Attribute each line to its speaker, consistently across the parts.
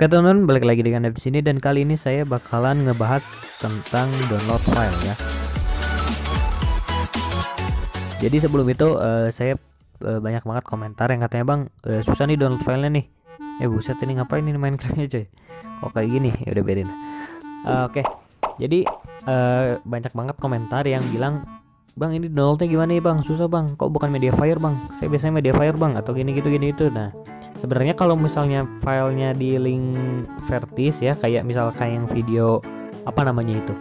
Speaker 1: Oke teman-teman, balik lagi dengan di sini dan kali ini saya bakalan ngebahas tentang download file ya. Jadi sebelum itu uh, saya uh, banyak banget komentar yang katanya bang uh, susah nih download filenya nih. Eh buset ini ngapain ini main Minecraftnya coy? Kok kayak gini? Ya udah biarin. Uh, Oke, okay. jadi uh, banyak banget komentar yang bilang bang ini downloadnya gimana ya bang susah bang kok bukan media fire bang saya biasanya media fire bang atau gini gitu gini itu nah sebenarnya kalau misalnya filenya di link vertis ya kayak misal kayak yang video apa namanya itu?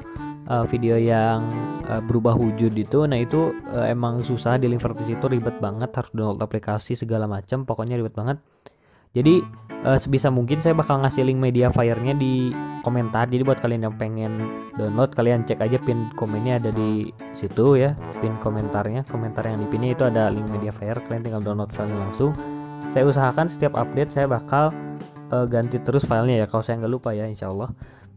Speaker 1: Uh, video yang uh, berubah wujud itu nah itu uh, emang susah di link vertis itu ribet banget harus download aplikasi segala macam pokoknya ribet banget. Jadi uh, sebisa mungkin saya bakal ngasih link media fire-nya di komentar. Jadi buat kalian yang pengen download kalian cek aja pin komennya ada di situ ya pin komentarnya. Komentar yang dipinnya itu ada link media fire kalian tinggal download filenya langsung saya usahakan setiap update saya bakal uh, ganti terus filenya ya kalau saya nggak lupa ya insya Allah.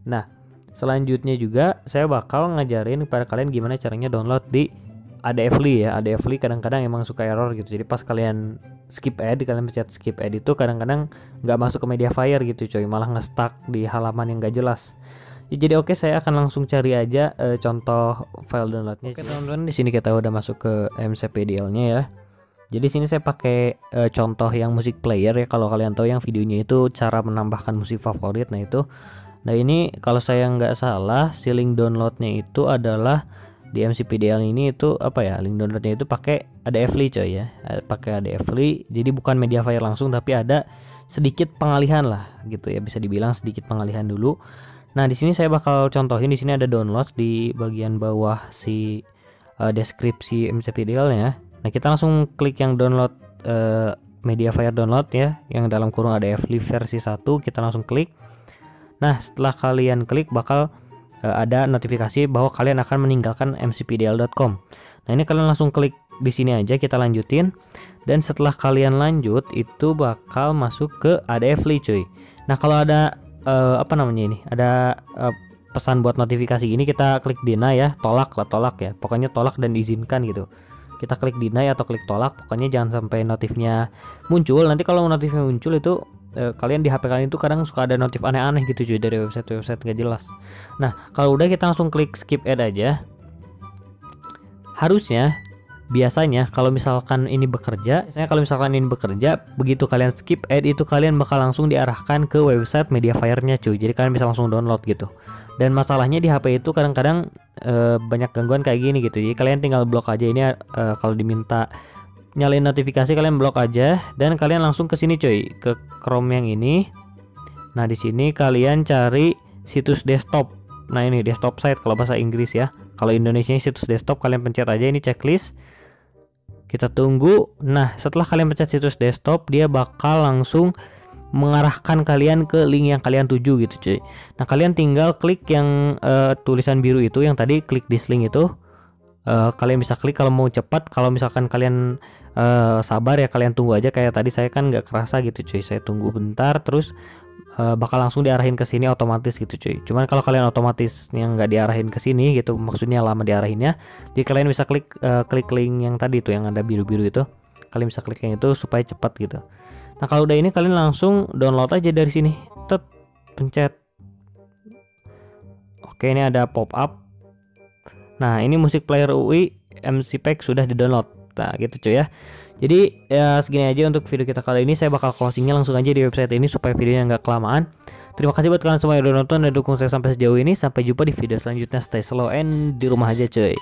Speaker 1: Nah selanjutnya juga saya bakal ngajarin kepada kalian gimana caranya download di ADFLI ya. ADFLI kadang-kadang emang suka error gitu. Jadi pas kalian skip ad kalian pencet skip ad itu kadang-kadang nggak masuk ke media fire gitu coy. Malah ngestak di halaman yang gak jelas. Ya, jadi oke okay, saya akan langsung cari aja uh, contoh file downloadnya oke teman-teman di sini kita udah masuk ke MCPDL-nya ya jadi sini saya pakai uh, contoh yang musik player ya kalau kalian tahu yang videonya itu cara menambahkan musik favorit. Nah itu nah ini kalau saya nggak salah si link downloadnya itu adalah di MCPDL ini itu apa ya link downloadnya itu pakai ada Fli coy ya. Pakai ada Fli jadi bukan media fire langsung tapi ada sedikit pengalihan lah gitu ya. Bisa dibilang sedikit pengalihan dulu. Nah di sini saya bakal contohin di sini ada download di bagian bawah si uh, deskripsi MCPDL ya nah kita langsung klik yang download uh, media fire download ya yang dalam kurung ada Fli versi 1 kita langsung klik nah setelah kalian klik bakal uh, ada notifikasi bahwa kalian akan meninggalkan mcpdl.com. Nah, ini kalian langsung klik di sini aja kita lanjutin dan setelah kalian lanjut itu bakal masuk ke ADFLI cuy. Nah, kalau ada uh, apa namanya ini? Ada uh, pesan buat notifikasi ini kita klik deny ya, tolak lah tolak ya. Pokoknya tolak dan diizinkan gitu. Kita klik deny atau klik tolak, pokoknya jangan sampai notifnya muncul. Nanti kalau notifnya muncul itu e, kalian di HP kalian itu kadang suka ada notif aneh-aneh gitu cuy dari website-website gak jelas. Nah, kalau udah kita langsung klik skip ad aja. Harusnya biasanya kalau misalkan ini bekerja, misalnya kalau misalkan ini bekerja, begitu kalian skip ad itu kalian bakal langsung diarahkan ke website Mediafire-nya cuy. Jadi kalian bisa langsung download gitu. Dan masalahnya di HP itu kadang-kadang e, banyak gangguan kayak gini gitu. Jadi kalian tinggal blok aja. Ini e, kalau diminta nyalain notifikasi kalian blok aja. Dan kalian langsung ke sini cuy. Ke Chrome yang ini. Nah di sini kalian cari situs desktop. Nah ini desktop site kalau bahasa Inggris ya. Kalau Indonesia situs desktop kalian pencet aja ini checklist kita tunggu. Nah setelah kalian pencet situs desktop dia bakal langsung mengarahkan kalian ke link yang kalian tuju gitu cuy. Nah kalian tinggal klik yang uh, tulisan biru itu yang tadi klik this link itu. Uh, kalian bisa klik kalau mau cepat. Kalau misalkan kalian uh, sabar ya kalian tunggu aja. Kayak tadi saya kan nggak kerasa gitu cuy. Saya tunggu bentar terus uh, bakal langsung diarahin ke sini otomatis gitu cuy. Cuman kalau kalian otomatis yang nggak diarahin ke sini gitu maksudnya lama diarahinnya jadi kalian bisa klik uh, klik link yang tadi tuh yang ada biru-biru itu. Kalian bisa klik yang itu supaya cepat gitu. Nah kalau udah ini kalian langsung download aja dari sini. Tet pencet. Oke ini ada pop up Nah, ini musik player UI MC Pack sudah di-download. Nah, gitu cuy ya. Jadi ya segini aja untuk video kita kali ini. Saya bakal closingnya langsung aja di website ini supaya videonya nggak kelamaan. Terima kasih buat kalian semua yang udah nonton dan dukung saya sampai sejauh ini. Sampai jumpa di video selanjutnya. Stay slow and di rumah aja cuy.